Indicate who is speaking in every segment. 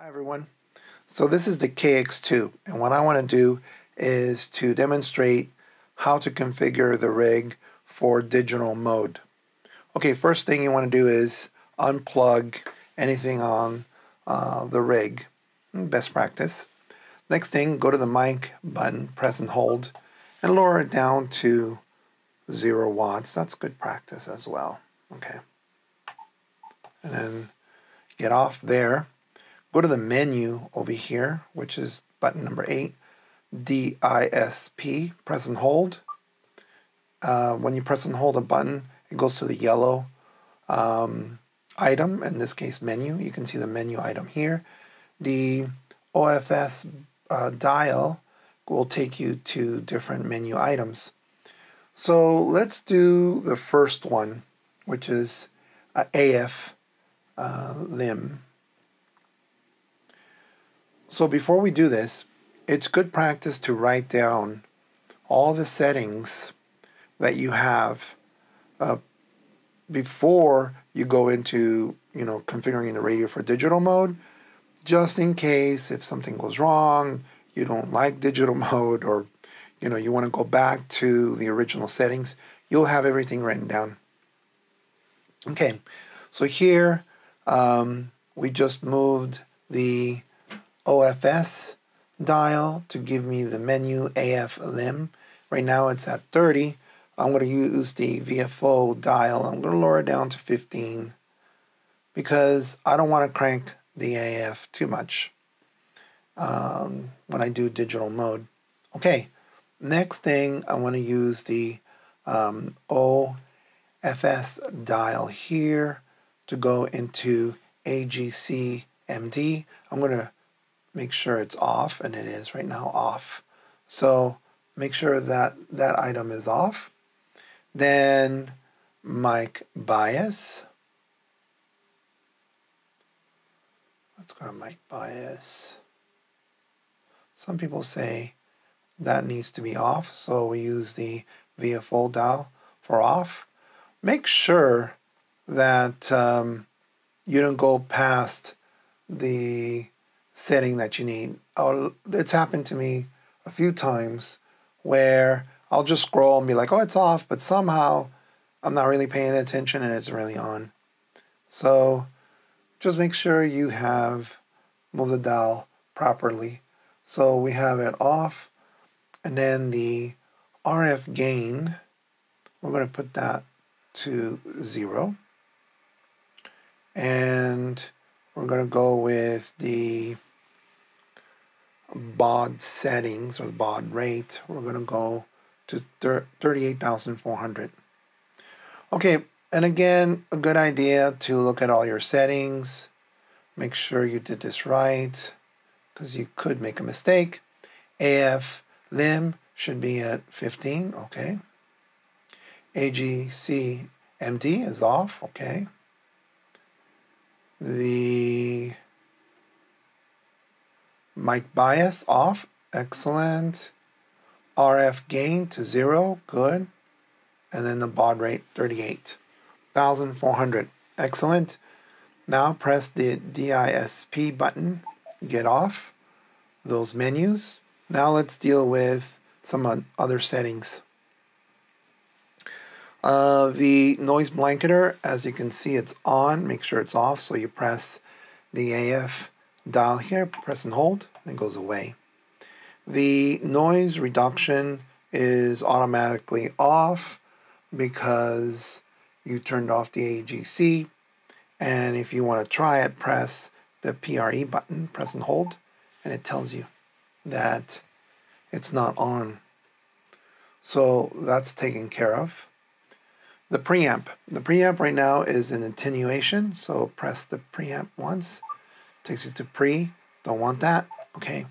Speaker 1: Hi everyone. So this is the KX2 and what I want to do is to demonstrate how to configure the rig for digital mode. Okay, first thing you want to do is unplug anything on uh, the rig. Best practice. Next thing, go to the mic button, press and hold, and lower it down to zero watts. That's good practice as well. Okay. And then get off there Go to the menu over here, which is button number 8, DISP, press and hold. Uh, when you press and hold a button, it goes to the yellow um, item, in this case menu. You can see the menu item here. The OFS uh, dial will take you to different menu items. So let's do the first one, which is uh, AF uh, lim. So before we do this, it's good practice to write down all the settings that you have uh, before you go into you know configuring the radio for digital mode just in case if something goes wrong you don't like digital mode or you know you want to go back to the original settings you'll have everything written down. Okay so here um, we just moved the OFS dial to give me the menu AF lim. Right now it's at 30. I'm going to use the VFO dial. I'm going to lower it down to 15 because I don't want to crank the AF too much um, when I do digital mode. Okay, next thing I want to use the um, OFS dial here to go into AGC MD. I'm going to make sure it's off, and it is right now off. So make sure that that item is off. Then mic bias. Let's go to mic bias. Some people say that needs to be off, so we use the VFO dial for off. Make sure that um, you don't go past the setting that you need. I'll, it's happened to me a few times where I'll just scroll and be like, oh, it's off, but somehow I'm not really paying attention and it's really on. So just make sure you have move the dial properly. So we have it off and then the RF gain, we're going to put that to zero. And we're going to go with the baud settings or the baud rate, we're going to go to 38,400. Okay, and again, a good idea to look at all your settings. Make sure you did this right because you could make a mistake. AF lim should be at 15, okay. AGC MD is off, okay. The Mic bias off, excellent. RF gain to zero, good. And then the baud rate 38,400, excellent. Now press the DISP button, get off those menus. Now let's deal with some other settings. Uh, the noise blanketer, as you can see, it's on. Make sure it's off. So you press the AF dial here, press and hold, and it goes away. The noise reduction is automatically off because you turned off the AGC. And if you want to try it, press the PRE button, press and hold, and it tells you that it's not on. So that's taken care of. The preamp. The preamp right now is in attenuation, so press the preamp once takes you to pre, don't want that, okay,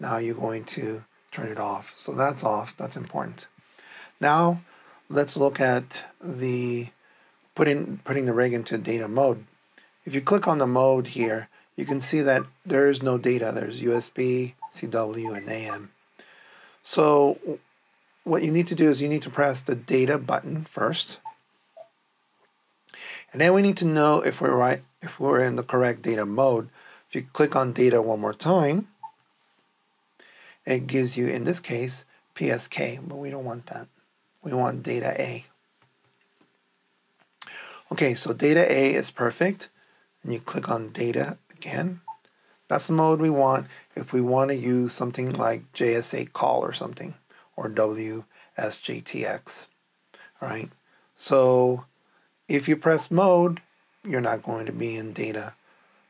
Speaker 1: now you're going to turn it off. So that's off, that's important. Now let's look at the putting, putting the rig into data mode. If you click on the mode here, you can see that there is no data. There's USB, CW, and AM. So what you need to do is you need to press the data button first. And then we need to know if we're right, if we're in the correct data mode. If If you click on data one more time, it gives you, in this case, PSK, but we don't want that. We want data A. Okay, so data A is perfect. And you click on data again. That's the mode we want if we want to use something like JS8Call or something, or WSJTX. All right. So if you press mode, you're not going to be in data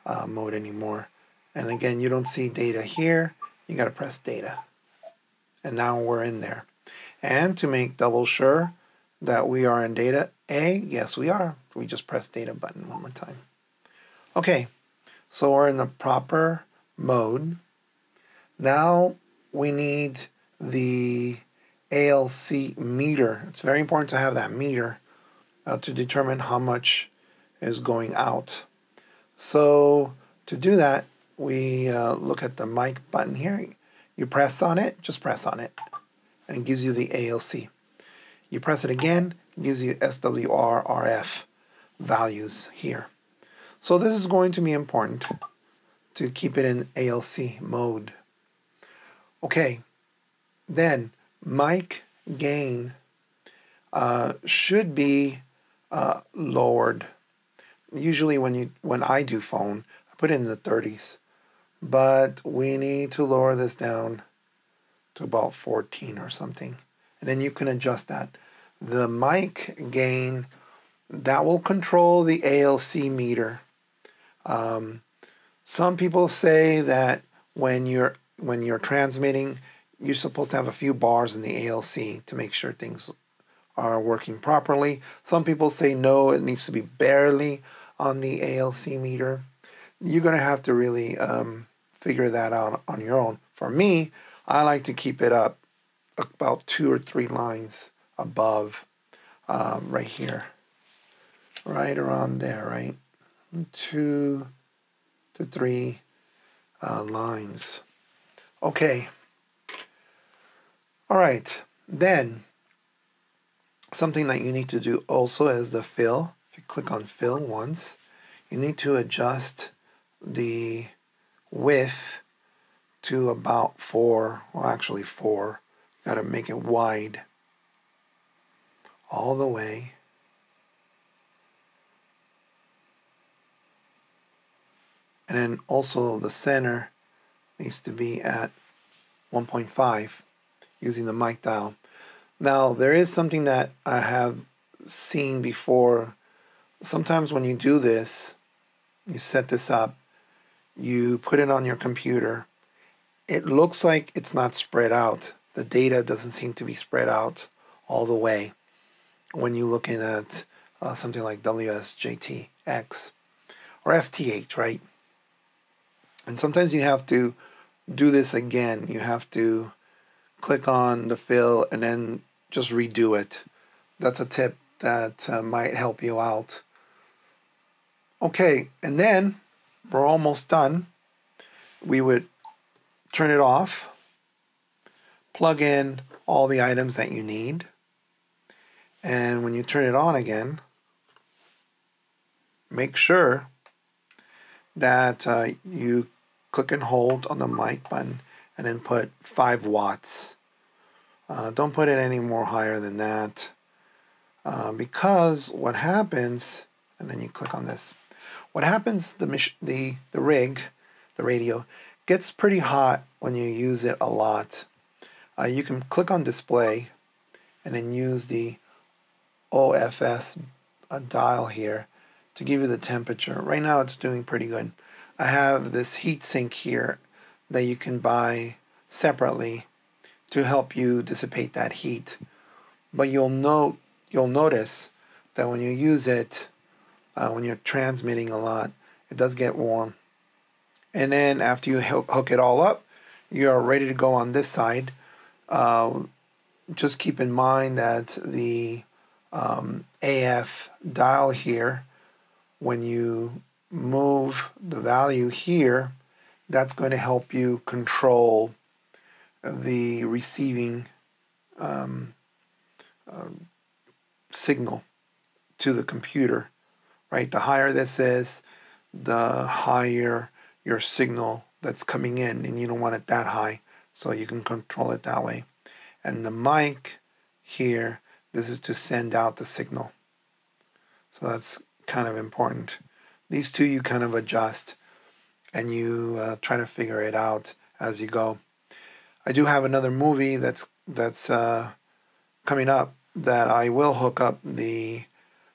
Speaker 1: uh, mode anymore. And again, you don't see data here. You got to press data. And now we're in there. And to make double sure that we are in data A, yes we are. We just press data button one more time. Okay, so we're in the proper mode. Now we need the ALC meter. It's very important to have that meter uh, to determine how much is going out. So to do that, we uh, look at the mic button here. You press on it, just press on it, and it gives you the ALC. You press it again, it gives you SWR RF values here. So this is going to be important to keep it in ALC mode. Okay, then mic gain uh, should be uh, lowered. Usually when you when I do phone, I put it in the 30s, but we need to lower this down to about 14 or something, and then you can adjust that. The mic gain that will control the ALC meter. Um, some people say that when you're when you're transmitting, you're supposed to have a few bars in the ALC to make sure things are working properly. Some people say no, it needs to be barely on the ALC meter. You're going to have to really um, figure that out on your own. For me, I like to keep it up about two or three lines above um, right here right around there, right? Two to three uh, lines. Okay. All right. Then, something that you need to do also is the fill. If you click on fill once, you need to adjust the width to about four, well, actually four. Got to make it wide all the way And then also the center needs to be at 1.5 using the mic dial. Now there is something that I have seen before. Sometimes when you do this, you set this up, you put it on your computer, it looks like it's not spread out. The data doesn't seem to be spread out all the way when you're looking at uh, something like WSJTX or FT8, right? And sometimes you have to do this again. You have to click on the fill and then just redo it. That's a tip that uh, might help you out. Okay, and then we're almost done. We would turn it off, plug in all the items that you need, and when you turn it on again, make sure that uh, you click and hold on the mic button and then put 5 watts. Uh, don't put it any more higher than that uh, because what happens, and then you click on this, what happens, the, the, the rig, the radio, gets pretty hot when you use it a lot. Uh, you can click on display and then use the OFS uh, dial here to give you the temperature. Right now it's doing pretty good. I have this heat sink here that you can buy separately to help you dissipate that heat. But you'll note you'll notice that when you use it, uh, when you're transmitting a lot, it does get warm. And then after you hook it all up, you're ready to go on this side. Uh, just keep in mind that the um, AF dial here, when you move the value here, that's going to help you control the receiving um, uh, signal to the computer, right? The higher this is, the higher your signal that's coming in and you don't want it that high so you can control it that way. And the mic here this is to send out the signal. So that's kind of important. These two you kind of adjust and you uh, try to figure it out as you go. I do have another movie that's that's uh, coming up that I will hook up the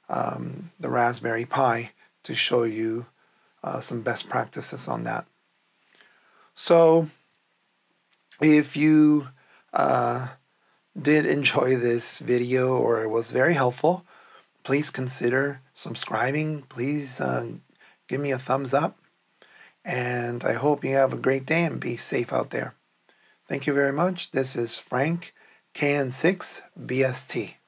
Speaker 1: um, the Raspberry Pi to show you uh, some best practices on that. So, if you uh, did enjoy this video or it was very helpful, please consider subscribing. Please uh, give me a thumbs up. And I hope you have a great day and be safe out there. Thank you very much. This is Frank KN6BST.